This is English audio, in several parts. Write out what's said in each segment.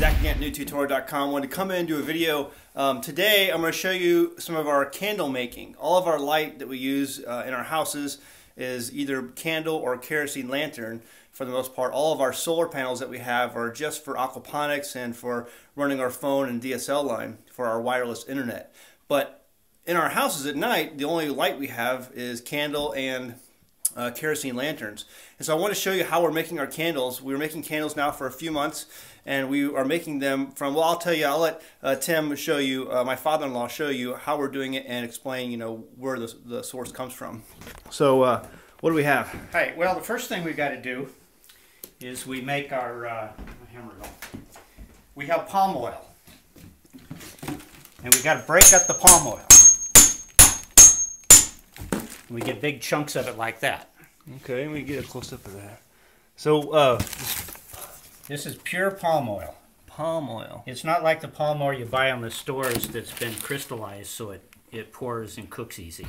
Zach. Wanted to come in and do a video. Um, today I'm going to show you some of our candle making. All of our light that we use uh, in our houses is either candle or kerosene lantern for the most part. All of our solar panels that we have are just for aquaponics and for running our phone and DSL line for our wireless internet. But in our houses at night, the only light we have is candle and uh, kerosene lanterns. And so I want to show you how we're making our candles. We are making candles now for a few months, and we are making them from, well, I'll tell you, I'll let uh, Tim show you, uh, my father-in-law show you how we're doing it and explain, you know, where the, the source comes from. So uh, what do we have? All right, well, the first thing we've got to do is we make our, uh, hammer We have palm oil. And we got to break up the palm oil. We get big chunks of it like that. Okay, we get a close up of that. So, uh, this is pure palm oil. Palm oil. It's not like the palm oil you buy on the stores that's been crystallized so it, it pours and cooks easy.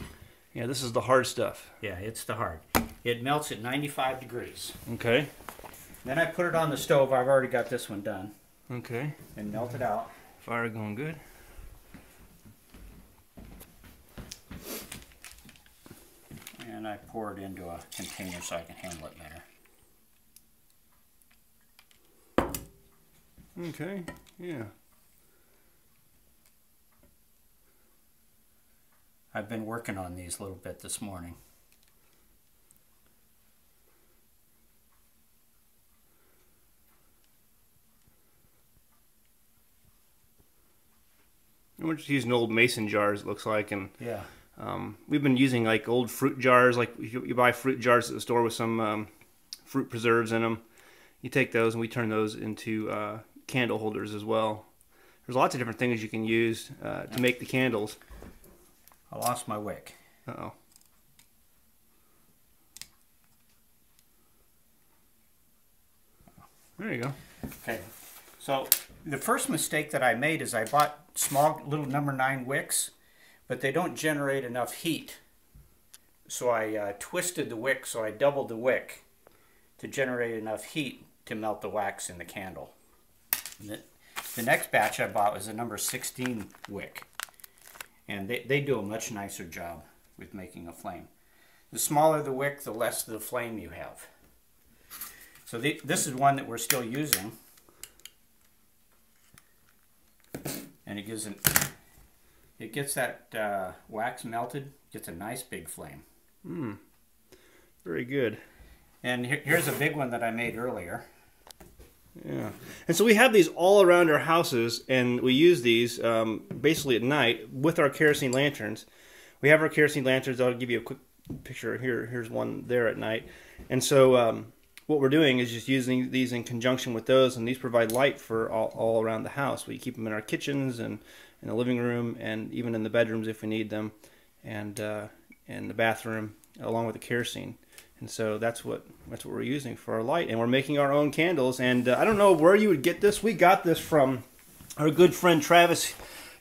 Yeah, this is the hard stuff. Yeah, it's the hard. It melts at 95 degrees. Okay. Then I put it on the stove. I've already got this one done. Okay. And melt it out. Fire going good. and I pour it into a container so I can handle it better. Okay, yeah. I've been working on these a little bit this morning. We're just using old mason jars, it looks like, and yeah. Um, we've been using like old fruit jars, like you, you buy fruit jars at the store with some um, fruit preserves in them. You take those and we turn those into uh, candle holders as well. There's lots of different things you can use uh, to make the candles. I lost my wick. Uh oh. There you go. Okay. So the first mistake that I made is I bought small little number nine wicks but they don't generate enough heat. So I uh, twisted the wick, so I doubled the wick to generate enough heat to melt the wax in the candle. The, the, next batch I bought was a number 16 wick, and they, they do a much nicer job with making a flame. The smaller the wick, the less the flame you have. So the, this is one that we're still using. And it gives an it gets that uh, wax melted, gets a nice big flame. Hmm. Very good. And here's a big one that I made earlier. Yeah. And so we have these all around our houses, and we use these um, basically at night with our kerosene lanterns. We have our kerosene lanterns. I'll give you a quick picture here. Here's one there at night. And so um, what we're doing is just using these in conjunction with those, and these provide light for all, all around the house. We keep them in our kitchens and in the living room and even in the bedrooms if we need them, and uh, in the bathroom along with the kerosene. And so that's what that's what we're using for our light, and we're making our own candles. And uh, I don't know where you would get this. We got this from our good friend Travis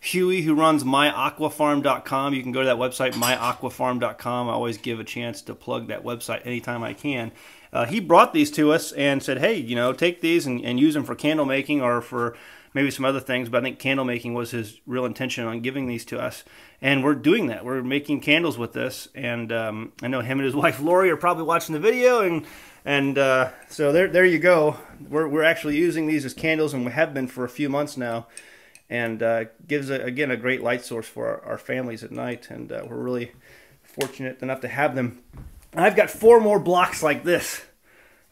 Hughey, who runs myaquafarm.com. You can go to that website, myaquafarm.com. I always give a chance to plug that website anytime I can. Uh, he brought these to us and said, hey, you know, take these and, and use them for candle making or for maybe some other things, but I think candle making was his real intention on giving these to us. And we're doing that. We're making candles with this. And um, I know him and his wife Lori are probably watching the video. And and uh, so there, there you go. We're, we're actually using these as candles, and we have been for a few months now. And uh, gives, a, again, a great light source for our, our families at night. And uh, we're really fortunate enough to have them. I've got four more blocks like this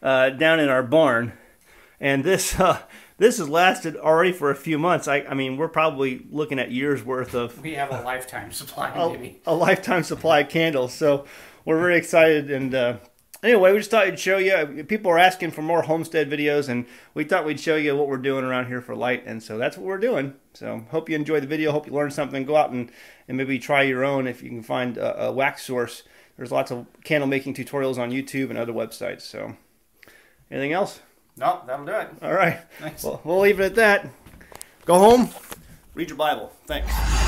uh, down in our barn. And this, uh, this has lasted already for a few months. I, I mean, we're probably looking at years worth of. We have a lifetime supply, a, maybe. A lifetime supply of candles. So we're very excited. And uh, anyway, we just thought we'd show you. People are asking for more homestead videos, and we thought we'd show you what we're doing around here for light. And so that's what we're doing. So hope you enjoyed the video. Hope you learned something. Go out and, and maybe try your own if you can find a, a wax source. There's lots of candle making tutorials on YouTube and other websites. So anything else? No, that'll do it. All right. Well, we'll leave it at that. Go home, read your Bible. Thanks.